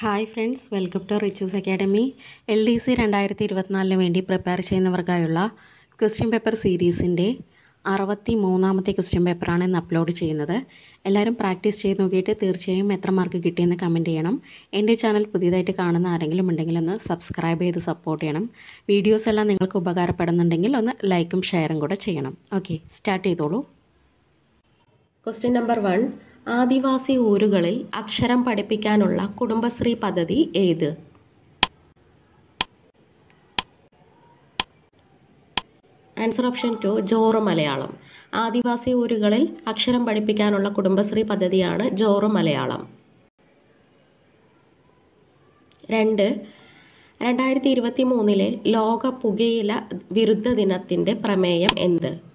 Hi friends welcome to Richu's academy L D C രണ്ടായിരത്തി ഇരുപത്തിനാലിന് വേണ്ടി പ്രിപ്പയർ ചെയ്യുന്നവർക്കായുള്ള ക്വസ്റ്റ്യൻ പേപ്പർ സീരീസിന്റെ അറുപത്തി മൂന്നാമത്തെ ക്വസ്റ്റ്യൻ പേപ്പറാണ് ഇന്ന് അപ്ലോഡ് ചെയ്യുന്നത്. എല്ലാവരും പ്രാക്ടീസ് ചെയ്ത് നോക്കിയിട്ട് തീർച്ചയായും എത്ര മാർക്ക് കിട്ടിയെന്ന് കമന്റ് ചെയ്യണം. എന്റെ ചാനൽ പുതിയതായിട്ട് കാണുന്ന ആരെങ്കിലും ഉണ്ടെങ്കിൽ ഒന്ന് സബ്സ്ക്രൈബ് ചെയ്ത് സപ്പോർട്ട് ചെയ്യണം. വീഡിയോസ് എല്ലാം നിങ്ങൾക്ക് ഉപകാരപ്പെടുന്നുണ്ടെങ്കിൽ ഒന്ന് ലൈക്കും ഷെയറും കൂടെ ചെയ്യണം. ഓക്കെ സ്റ്റാർട്ട് ചെയ്തോളൂ. ക്വസ്റ്റ്യൻ നമ്പർ വൺ ആദിവാസി ഊരുകളിൽ അക്ഷരം പഠിപ്പിക്കാനുള്ള കുടുംബശ്രീ പദ്ധതി ഏത്? ആൻസർ ഓപ്ഷൻ ടു ജോറു മലയാളം. ആദിവാസി ഊരുകളിൽ അക്ഷരം പഠിപ്പിക്കാനുള്ള കുടുംബശ്രീ പദ്ധതിയാണ് ജോറു മലയാളം. രണ്ട് രണ്ടായിരത്തി ഇരുപത്തി മൂന്നിലെ ലോക പുകയില വിരുദ്ധ ദിനത്തിന്റെ പ്രമേയം എന്ത്?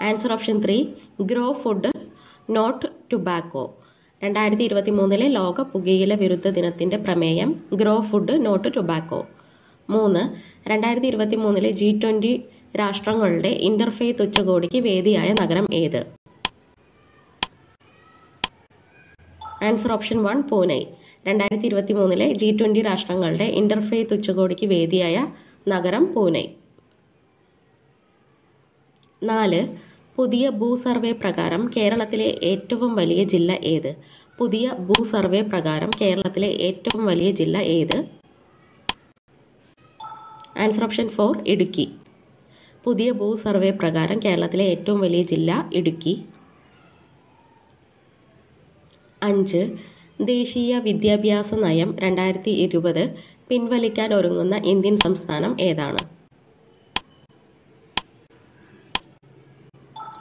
Answer option three grow food not tobacco രണ്ടായിരത്തി ഇരുപത്തി മൂന്നിലെ ലോക പുകയില വിരുദ്ധ ദിനത്തിന്റെ പ്രമേയം ഗ്രോ ഫുഡ് നോട്ട് ടുബാക്കോ മൂന്ന് രണ്ടായിരത്തി ഇരുപത്തി മൂന്നിലെ ജി ട്വന്റി രാഷ്ട്രങ്ങളുടെ ഇന്റർഫെയ്ത്ത് ഉച്ചകോടിക്ക് വേദിയായ നഗരം ഏത്? ആൻസർ ഓപ്ഷൻ വൺ പൂനെ രണ്ടായിരത്തി ഇരുപത്തി മൂന്നിലെ ജി ട്വന്റി രാഷ്ട്രങ്ങളുടെ ഇന്റർഫെയ്ത്ത് ഉച്ചകോടിക്ക് വേദിയായ നഗരം പൂനെ നാല് പുതിയ ഭൂ സർവേ പ്രകാരം കേരളത്തിലെ ഏറ്റവും വലിയ ജില്ല ഏത്? പുതിയ ഭൂ സർവേ പ്രകാരം കേരളത്തിലെ ഏറ്റവും വലിയ ജില്ല ഏത്? Answer option four Idukki. പുതിയ ഭൂ സർവേ പ്രകാരം കേരളത്തിലെ ഏറ്റവും വലിയ ജില്ല ഇടുക്കി. അഞ്ച്. ദേശീയ വിദ്യാഭ്യാസ നയം രണ്ടായിരത്തി ഇരുപത് പിൻവലിക്കാൻ ഒരുങ്ങുന്ന ഇന്ത്യൻ സംസ്ഥാനം ഏതാണ്?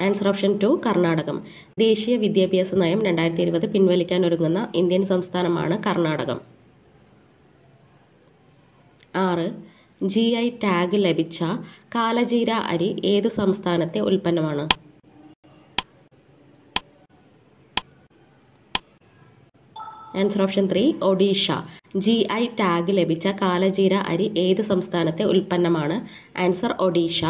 ആൻസർ ഓപ്ഷൻ ടു കർണാടകം. ദേശീയ വിദ്യാഭ്യാസ നയം രണ്ടായിരത്തി ഇരുപത് പിൻവലിക്കാൻ ഒരുങ്ങുന്ന ഇന്ത്യൻ സംസ്ഥാനമാണ് കർണാടകം. ആറ് ജി ഐ ടാഗ് ലഭിച്ച കാലജീര അരി ഏത് സംസ്ഥാനത്തെ ഉൽപ്പന്നമാണ്? Answer option three Odisha G I tag ലഭിച്ച കാലജീര അരി ഏത് സംസ്ഥാനത്തെ ഉൽപ്പന്നമാണ്? ആൻസർ ഒഡീഷ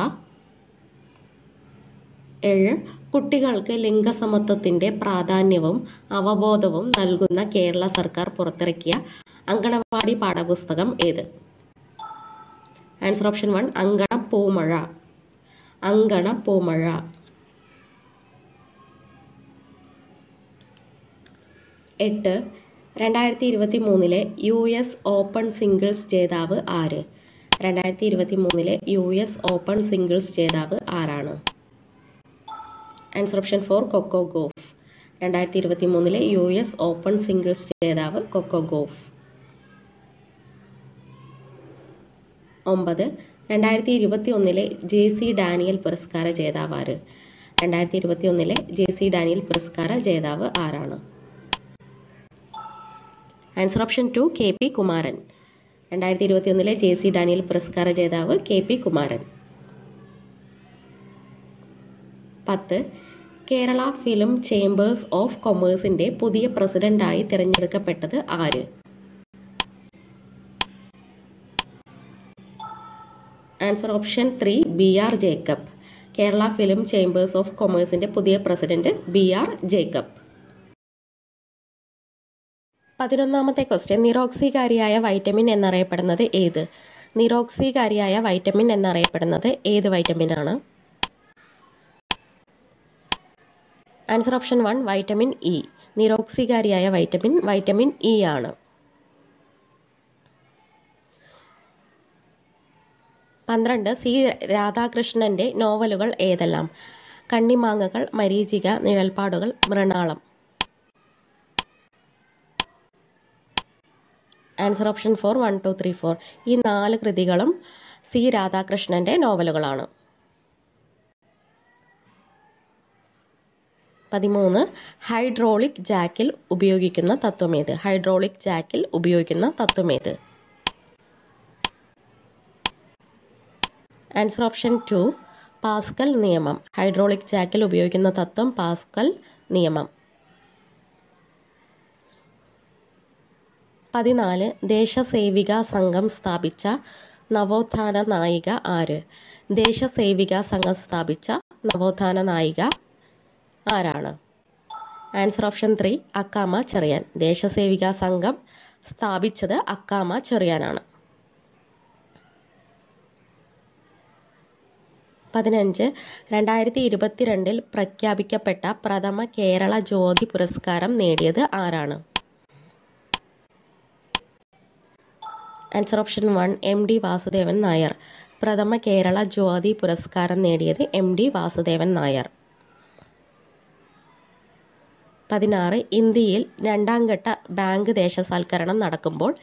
ഏഴ് കുട്ടികൾക്ക് ലിംഗസമത്വത്തിന്റെ പ്രാധാന്യവും അവബോധവും നൽകുന്ന കേരള സർക്കാർ പുറത്തിറക്കിയ അങ്കണവാടി പാഠപുസ്തകം ഏത്? Answer option one Ankana Poomazha. Ankana Poomazha. എട്ട് രണ്ടായിരത്തി ഇരുപത്തി മൂന്നിലെ യു എസ് ഓപ്പൺ സിംഗിൾസ് ജേതാവ് ആര്? രണ്ടായിരത്തി ഇരുപത്തി മൂന്നിലെ യു എസ് ഓപ്പൺ സിംഗിൾസ് ജേതാവ് ആരാണ്? Answer option four Coco Gauff രണ്ടായിരത്തി ഇരുപത്തി മൂന്നിലെ യു എസ് ഓപ്പൺ സിംഗിൾസ് ജേതാവ് കൊക്കോ ഗോഫ് ഒമ്പത് രണ്ടായിരത്തി ഇരുപത്തി ഒന്നിലെ ജെ സി ഡാനിയൽ പുരസ്കാര ജേതാവ് ആര് രണ്ടായിരത്തി ഇരുപത്തി ഒന്നിലെ ജെ സി ഡാനിയൽ പുരസ്കാര ജേതാവ് ആരാണ്? Answer option two K P Kumaran രണ്ടായിരത്തി ഇരുപത്തി ഒന്നിലെ ജെ സി ഡാനിയൽ പുരസ്കാര ജേതാവ് കെ പി കുമാരൻ പത്ത് കേരള ഫിലിം ചേംബേഴ്സ് ഓഫ് കൊമേഴ്സിന്റെ പുതിയ പ്രസിഡന്റായി തിരഞ്ഞെടുക്കപ്പെട്ടത് ആര്? Answer option three B R Jacob. Kerala film chambers of കൊമേഴ്സിന്റെ പുതിയ പ്രസിഡന്റ് ബി ആർ ജേക്കബ്. പതിനൊന്നാമത്തെ ക്വസ്റ്റ്യൻ നിറോക്സികാരിയായ വൈറ്റമിൻ എന്നറിയപ്പെടുന്നത് ഏത്? നിറോക്സികാരിയായ വൈറ്റമിൻ എന്നറിയപ്പെടുന്നത് ഏത് വൈറ്റമിൻ ആണ് answer option one vitamin E നിറോക്സികാരിയായ vitamin vitamin E ആണ്. പന്ത്രണ്ട് സി രാധാകൃഷ്ണന്റെ നോവലുകൾ ഏതെല്ലാം? കണ്ണിമാങ്ങകൾ മരീചിക നിഴൽപ്പാടുകൾ മൃണാളം. Answer option four one two three four ഈ നാല് കൃതികളും സി രാധാകൃഷ്ണന്റെ നോവലുകളാണ്. പതിമൂന്ന് ഹൈഡ്രോളിക് ജാക്കിൽ ഉപയോഗിക്കുന്ന തത്വമേത് ഹൈഡ്രോളിക് ജാക്കിൽ ഉപയോഗിക്കുന്ന തത്വമേത് ആൻസർ ഓപ്ഷൻ ടു പാസ്കൽ നിയമം. ഹൈഡ്രോളിക് ജാക്കിൽ ഉപയോഗിക്കുന്ന തത്വം പാസ്കൽ നിയമം. പതിനാല് ദേശസേവിക സംഘം സ്ഥാപിച്ച നവോത്ഥാന നായിക ആര്? ദേശസേവിക സംഘം സ്ഥാപിച്ച നവോത്ഥാന നായിക ആരാണ്? Answer option three Accamma Cherian. Desasevika Sangham സ്ഥാപിച്ചത് അക്കാമ ചെറിയാനാണ്. പതിനഞ്ച് രണ്ടായിരത്തി ഇരുപത്തിരണ്ടിൽ പ്രഖ്യാപിക്കപ്പെട്ട പ്രഥമ കേരള ജ്യോതി പുരസ്കാരം നേടിയത് ആരാണ്? Answer option one M D Vasudevan Nair. പ്രഥമ കേരള ജ്യോതി പുരസ്കാരം നേടിയത് എം ഡി വാസുദേവൻ നായർ. പതിനാറ് ഇന്ത്യയിൽ രണ്ടാം ഘട്ട ബാങ്ക് ദേശസാൽക്കരണം നടക്കുമ്പോൾ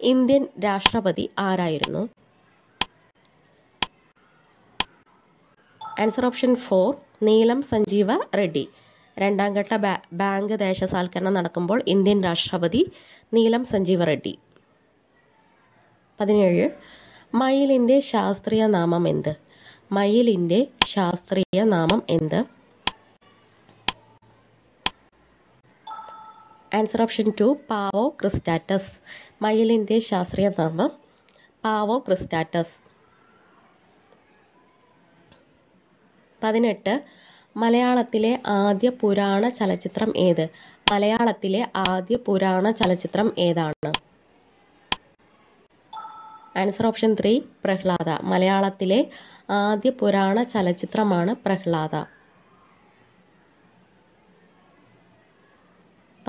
ഇന്ത്യൻ രാഷ്ട്രപതി ആരായിരുന്നു? Answer option four Neelam Sanjiva Reddy. രണ്ടാം ഘട്ട ബാങ്ക് ദേശസാൽക്കരണം നടക്കുമ്പോൾ ഇന്ത്യൻ രാഷ്ട്രപതി നീലം സഞ്ജീവ റെഡ്ഡി. പതിനേഴ് മയിലിന്റെ ശാസ്ത്രീയ നാമം എന്ത്? മയിലിന്റെ ശാസ്ത്രീയ നാമം എന്ത്? Answer option two Pavo cristatus മയിലിന്റെ ശാസ്ത്രീയ നാമം പാവോ ക്രിസ്റ്റാറ്റസ് പതിനെട്ട് മലയാളത്തിലെ ആദ്യ പുരാണ ചലച്ചിത്രം ഏത്? മലയാളത്തിലെ ആദ്യ പുരാണ ചലച്ചിത്രം ഏതാണ്? Answer option three Prahlada. മലയാളത്തിലെ ആദ്യ പുരാണ ചലച്ചിത്രമാണ് പ്രഹ്ലാദ.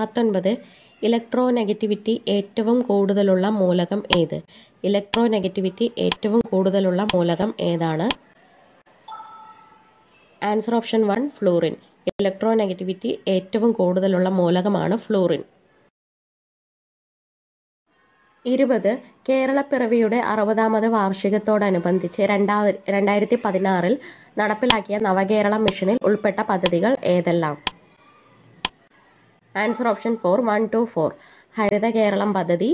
പത്തൊൻപത്. ഇലക്ട്രോനെഗറ്റിവിറ്റി ഏറ്റവും കൂടുതലുള്ള മൂലകം ഏത്? ഇലക്ട്രോനെഗറ്റിവിറ്റി ഏറ്റവും കൂടുതലുള്ള മൂലകം ഏതാണ്? Answer option one fluorine. Electronegativity ഏറ്റവും കൂടുതലുള്ള മൂലകമാണ് ഫ്ലൂറിൻ. ഇരുപത്. കേരളപ്പിറവിയുടെ അറുപതാമത് വാർഷികത്തോടനുബന്ധിച്ച് രണ്ടാ രണ്ടായിരത്തി പതിനാറിൽ നടപ്പിലാക്കിയ നവകേരള മിഷനിൽ ഉൾപ്പെട്ട പദ്ധതികൾ ഏതെല്ലാം? Answer option four one two four Haritha Keralam പദ്ധതി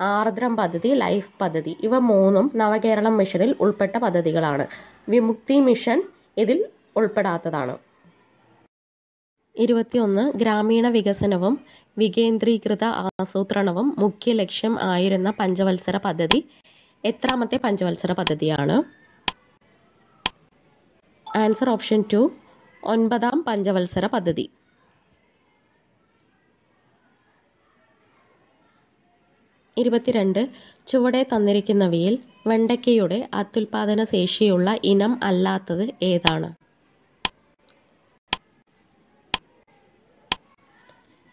ആർദ്രം പദ്ധതി ലൈഫ് പദ്ധതി. ഇവ മൂന്നും നവകേരളം മിഷനിൽ ഉൾപ്പെട്ട പദ്ധതികളാണ്. വിമുക്തി മിഷൻ ഇതിൽ ഉൾപ്പെടാത്തതാണ്. ഇരുപത്തിയൊന്ന് ഗ്രാമീണ വികസനവും വികേന്ദ്രീകൃത ആസൂത്രണവും മുഖ്യ ലക്ഷ്യം ആയിരുന്ന പഞ്ചവത്സര പദ്ധതി എത്രാമത്തെ പഞ്ചവത്സര പദ്ധതിയാണ്? ആൻസർ ഓപ്ഷൻ ടു ഒൻപതാം പഞ്ചവത്സര പദ്ധതി. ഇരുപത്തിരണ്ട് ചുവടെ തന്നിരിക്കുന്നവയിൽ വെണ്ടയ്ക്കയുടെ അത്യുൽപാദന ശേഷിയുള്ള ഇനം അല്ലാത്തത് ഏതാണ്?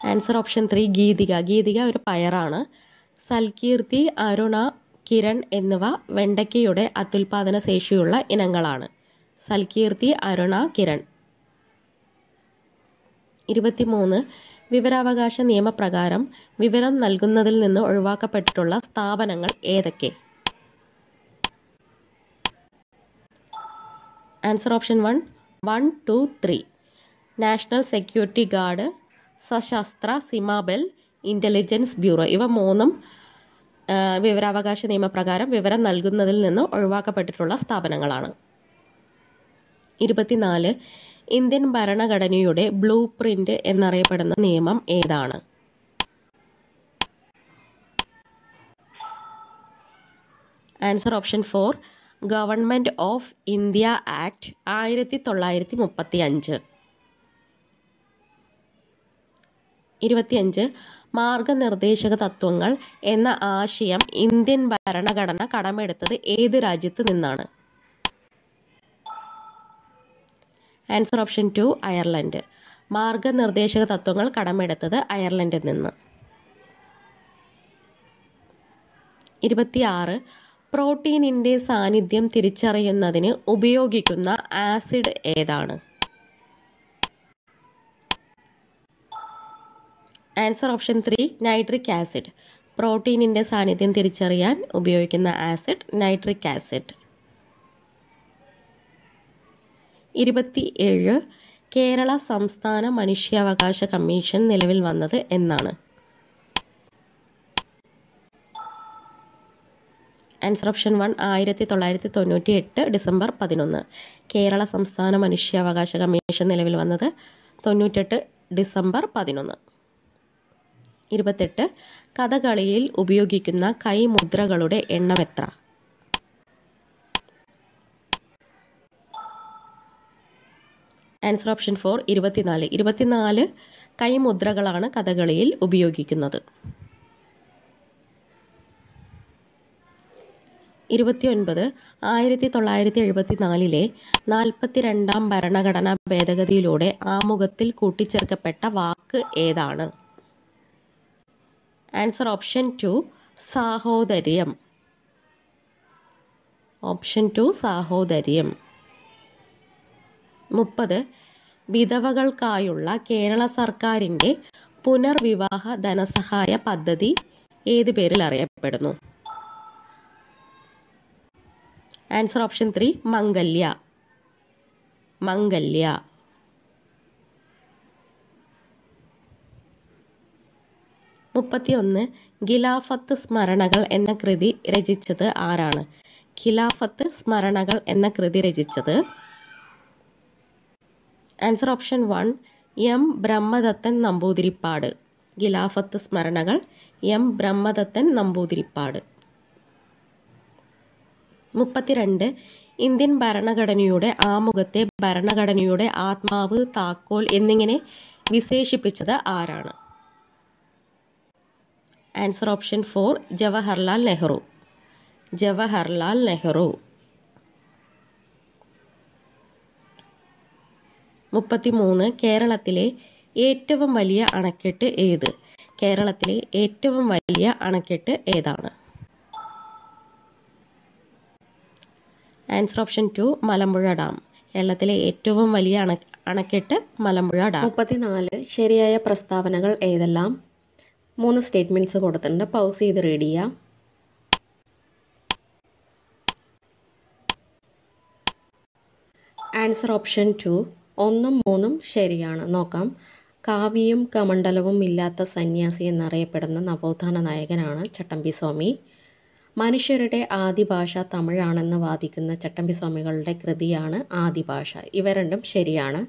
Answer option three Geethika. Geethika ഒരു പയറാണ്. സൽകീർത്തി അരുണ കിരൺ എന്നിവ വെണ്ടയ്ക്കയുടെ അത്യുൽപാദന ശേഷിയുള്ള ഇനങ്ങളാണ്. സൽകീർത്തി അരുണ കിരൺ. ഇരുപത്തിമൂന്ന് വിവരാവകാശ നിയമപ്രകാരം വിവരം നൽകുന്നതിൽ നിന്ന് ഒഴിവാക്കപ്പെട്ടിട്ടുള്ള സ്ഥാപനങ്ങൾ ഏതൊക്കെ? Answer option one one two three national security guard Sashastra Seema Bal intelligence bureau ഇവ മൂന്നും വിവരാവകാശ നിയമപ്രകാരം വിവരം നൽകുന്നതിൽ നിന്ന് ഒഴിവാക്കപ്പെട്ടിട്ടുള്ള സ്ഥാപനങ്ങളാണ്. ഇരുപത്തിനാല് ഇന്ത്യൻ ഭരണഘടനയുടെ ബ്ലൂ പ്രിന്റ് എന്നറിയപ്പെടുന്ന നിയമം ഏതാണ്? Answer option four government of India act ആയിരത്തി തൊള്ളായിരത്തി മുപ്പത്തി അഞ്ച് ഇരുപത്തിയഞ്ച് മാർഗനിർദ്ദേശക തത്വങ്ങൾ എന്ന ആശയം ഇന്ത്യൻ ഭരണഘടന കടമെടുത്തത് ഏത് രാജ്യത്ത് നിന്നാണ്? Answer option two Ireland. മാർഗനിർദ്ദേശക തത്വങ്ങൾ കടമെടുത്തത് അയർലൻഡിൽ നിന്ന്. ഇരുപത്തിയാറ്. പ്രോട്ടീനിന്റെ സാന്നിധ്യം തിരിച്ചറിയുന്നതിന് ഉപയോഗിക്കുന്ന ആസിഡ് ഏതാണ്? Answer option three nitric acid. പ്രോട്ടീനിന്റെ സാന്നിധ്യം തിരിച്ചറിയാൻ ഉപയോഗിക്കുന്ന ആസിഡ് നൈട്രിക് ആസിഡ്. ഇരുപത്തി ഏഴ് കേരള സംസ്ഥാന മനുഷ്യാവകാശ കമ്മീഷൻ നിലവിൽ വന്നത് എന്നാണ്. ആൻസർ ഓപ്ഷൻ വൺ ആയിരത്തി തൊള്ളായിരത്തി തൊണ്ണൂറ്റി എട്ട് ഡിസംബർ പതിനൊന്ന്. കേരള സംസ്ഥാന മനുഷ്യാവകാശ കമ്മീഷൻ നിലവിൽ വന്നത് തൊണ്ണൂറ്റെട്ട് ഡിസംബർ പതിനൊന്ന്. ഇരുപത്തെട്ട് കഥകളിയിൽ ഉപയോഗിക്കുന്ന കൈമുദ്രകളുടെ എണ്ണം എത്ര? ആൻസർ ഓപ്ഷൻ ഫോർ ഇരുപത്തിനാല്. ഇരുപത്തിനാല് കൈമുദ്രകളാണ് കഥകളിയിൽ ഉപയോഗിക്കുന്നത്. ഇരുപത്തിയൊൻപത് ആയിരത്തി തൊള്ളായിരത്തി എഴുപത്തി നാലിലെ നാൽപ്പത്തിരണ്ടാം ഭരണഘടനാ ഭേദഗതിയിലൂടെ ആമുഖത്തിൽ കൂട്ടിച്ചേർക്കപ്പെട്ട വാക്ക് ഏതാണ്? ആൻസർ ഓപ്ഷൻ ടു സാഹോദര്യം. ഓപ്ഷൻ ടു സാഹോദര്യം. മുപ്പത് വിധവകൾക്കായുള്ള കേരള സർക്കാരിന്റെ പുനർവിവാഹ ധനസഹായ പദ്ധതി ഏത് പേരിൽ അറിയപ്പെടുന്നു? Answer option three Mangalya. Mangalya. മുപ്പത്തിയൊന്ന് ഖിലാഫത്ത് സ്മരണകൾ എന്ന കൃതി രചിച്ചത് ആരാണ്? ഖിലാഫത്ത് സ്മരണകൾ എന്ന കൃതി രചിച്ചത് answer option one M Brahmadathan Namboothiripad ഖിലാഫത്ത് സ്മരണകൾ എം ബ്രഹ്മദത്തൻ നമ്പൂതിരിപ്പാട് മുപ്പത്തിരണ്ട് ഇന്ത്യൻ ഭരണഘടനയുടെ ആമുഖത്തെ ഭരണഘടനയുടെ ആത്മാവ് താക്കോൽ എന്നിങ്ങനെ വിശേഷിപ്പിച്ചത് ആരാണ്? Answer option four Jawaharlal Nehru Jawaharlal Nehru മുപ്പത്തിമൂന്ന് കേരളത്തിലെ ഏറ്റവും വലിയ അണക്കെട്ട് ഏത്? കേരളത്തിലെ ഏറ്റവും വലിയ അണക്കെട്ട് ഏതാണ്? Answer option two Malampuzha dam കേരളത്തിലെ ഏറ്റവും വലിയ അണ അണക്കെട്ട് മലമ്പുഴ ഡാം മുപ്പത്തിനാല് ശരിയായ പ്രസ്താവനകൾ ഏതെല്ലാം? മൂന്ന് സ്റ്റേറ്റ്മെന്റ്സ് കൊടുത്തിട്ടുണ്ട്. പൗസ് ചെയ്ത് റീഡ് ചെയ്യാം. ആൻസർ ഓപ്ഷൻ ടു ഒന്നും മൂന്നും ശരിയാണ്. നോക്കാം. കാവ്യയും കമണ്ഡലവും ഇല്ലാത്ത സന്യാസി എന്നറിയപ്പെടുന്ന നവോത്ഥാന നായകനാണ് ചട്ടമ്പി സ്വാമി മനുഷ്യരുടെ ആദിഭാഷ തമിഴാണെന്ന് വാദിക്കുന്ന ചട്ടമ്പി സ്വാമികളുടെ കൃതിയാണ് ആദിഭാഷ. ഇവ രണ്ടും ശരിയാണ്.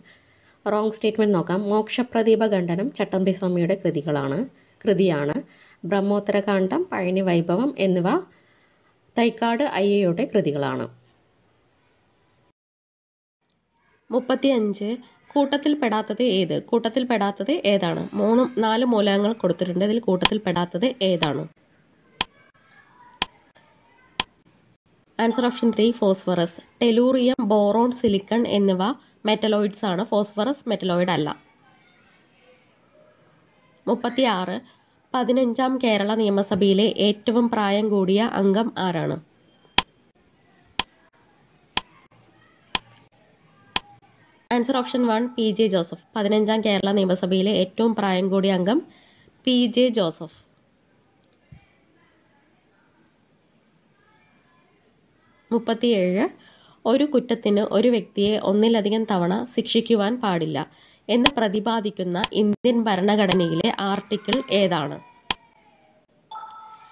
റോങ് സ്റ്റേറ്റ്മെന്റ് നോക്കാം. മോക്ഷപ്രദീപ ഖണ്ഡനം ചട്ടമ്പി സ്വാമിയുടെ കൃതികളാണ്. കൃതിയാണ് ബ്രഹ്മോത്തരകാന്ഡം പഴനി വൈഭവം എന്നിവ തൈക്കാട് അയ്യയുടെ കൃതികളാണ്. മുപ്പത്തിയഞ്ച് കൂട്ടത്തിൽ പെടാത്തത് ഏത്? കൂട്ടത്തിൽ പെടാത്തത് ഏതാണ്? മൂന്നും നാല് മൂലകങ്ങൾ കൊടുത്തിട്ടുണ്ട്. ഇതിൽ കൂട്ടത്തിൽ പെടാത്തത് ഏതാണ്? Answer option three phosphorus. Tellurium boron silicon എന്നിവ മെറ്റലോയിഡ്സ് ആണ്. ഫോസ്ഫറസ് മെറ്റലോയിഡ് അല്ല. മുപ്പത്തിയാറ്. പതിനഞ്ചാം കേരള നിയമസഭയിലെ ഏറ്റവും പ്രായം കൂടിയ അംഗം ആരാണ്? Answer option one P J Joseph പതിനഞ്ചാം കേരള നിയമസഭയിലെ ഏറ്റവും പ്രായം കൂടിയ അംഗം പി ജെ ജോസഫ് മുപ്പത്തിയേഴ് ഒരു കുറ്റത്തിന് ഒരു വ്യക്തിയെ ഒന്നിലധികം തവണ ശിക്ഷിക്കുവാൻ പാടില്ല എന്ന് പ്രതിപാദിക്കുന്ന ഇന്ത്യൻ ഭരണഘടനയിലെ ആർട്ടിക്കിൾ ഏതാണ്?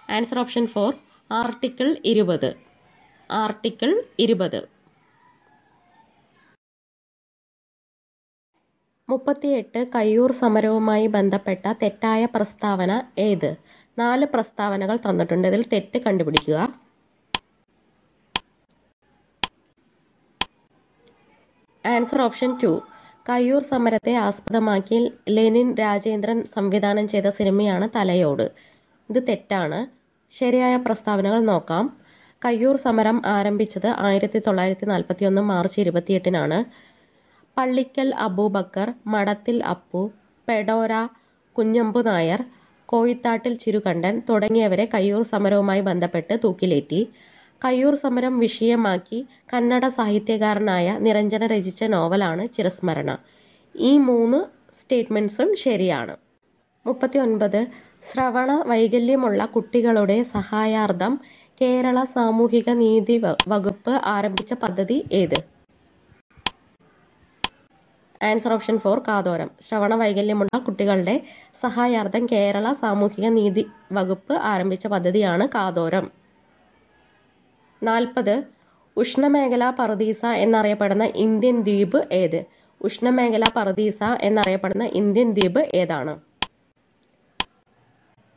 ആൻസർ ഓപ്ഷൻ ഫോർ ആർട്ടിക്കിൾ ഇരുപത്. ആർട്ടിക്കിൾ ഇരുപത്. മുപ്പത്തിയെട്ട് കയ്യൂർ സമരവുമായി ബന്ധപ്പെട്ട തെറ്റായ പ്രസ്താവന ഏത്? നാല് പ്രസ്താവനകൾ തന്നിട്ടുണ്ട്. ഇതിൽ തെറ്റ് കണ്ടുപിടിക്കുക. Answer option two. കയ്യൂർ സമരത്തെ ആസ്പദമാക്കി ലെനിൻ രാജേന്ദ്രൻ സംവിധാനം ചെയ്ത സിനിമയാണ് തലയോട്. ഇത് തെറ്റാണ്. ശരിയായ പ്രസ്താവനകൾ നോക്കാം. കയ്യൂർ സമരം ആരംഭിച്ചത് ആയിരത്തി തൊള്ളായിരത്തി നാൽപ്പത്തി ഒന്ന് മാർച്ച് ഇരുപത്തിയെട്ടിനാണ്. പള്ളിക്കൽ അബൂബക്കർ മടത്തിൽ അപ്പു പെഡോര കുഞ്ഞമ്പു നായർ കോയിത്താട്ടിൽ ചിരുകണ്ഠൻ തുടങ്ങിയവരെ കയ്യൂർ സമരവുമായി ബന്ധപ്പെട്ട് തൂക്കിലേറ്റി. കയ്യൂർ സമരം വിഷയമാക്കി കന്നഡ സാഹിത്യകാരനായ നിരഞ്ജന രചിച്ച നോവലാണ് ചിരസ്മരണ. ഈ മൂന്ന് സ്റ്റേറ്റ്മെൻസും ശരിയാണ്. മുപ്പത്തി ഒൻപത് ശ്രവണ വൈകല്യമുള്ള കുട്ടികളുടെ സഹായാർത്ഥം കേരള സാമൂഹിക നീതി വകുപ്പ് ആരംഭിച്ച പദ്ധതി ഏത്? ആൻസർ ഓപ്ഷൻ ഫോർ കാതോരം. ശ്രവണ വൈകല്യമുള്ള കുട്ടികളുടെ സഹായാർത്ഥം കേരള സാമൂഹിക നീതി വകുപ്പ് ആരംഭിച്ച പദ്ധതിയാണ് കാതോരം. നാൽപ്പത് ഉഷ്ണമേഖലാ പറുദീസ എന്നറിയപ്പെടുന്ന ഇന്ത്യൻ ദ്വീപ് ഏത്? ഉഷ്ണമേഖലാ പറുദീസ എന്നറിയപ്പെടുന്ന ഇന്ത്യൻ ദ്വീപ് ഏതാണ്?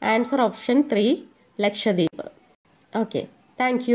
Answer option three Lakshadweep. Okay thank